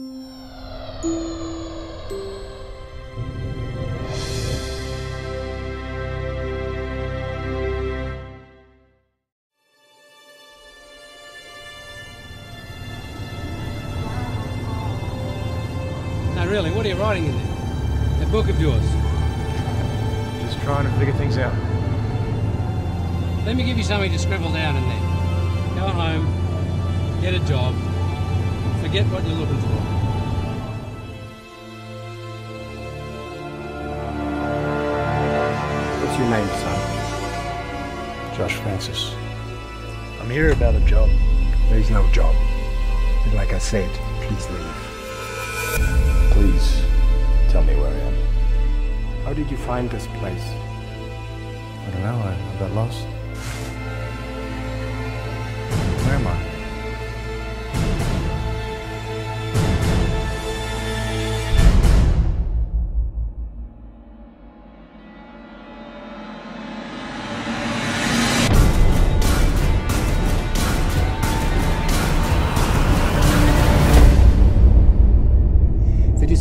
No, really, what are you writing in there? That book of yours. Just trying to figure things out. Let me give you something to scribble down in there. Go home, get a job, forget what you're looking for. What's your name, son? Josh Francis. I'm here about a job. There is no job. And like I said, please leave. Please tell me where I am. How did you find this place? I don't know. I, I got lost.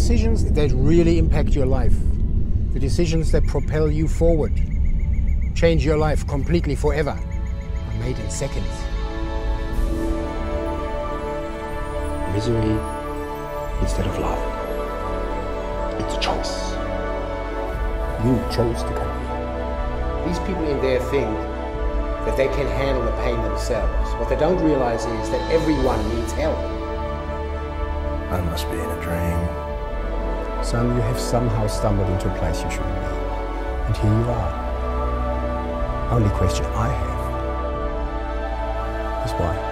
Decisions that really impact your life, the decisions that propel you forward, change your life completely forever, are made in seconds. Misery instead of love. It's a choice. You chose to come here. These people in there think that they can handle the pain themselves. What they don't realize is that everyone needs help. I must be in a dream. Son, you have somehow stumbled into a place you shouldn't be. And here you are. Only question I have is why?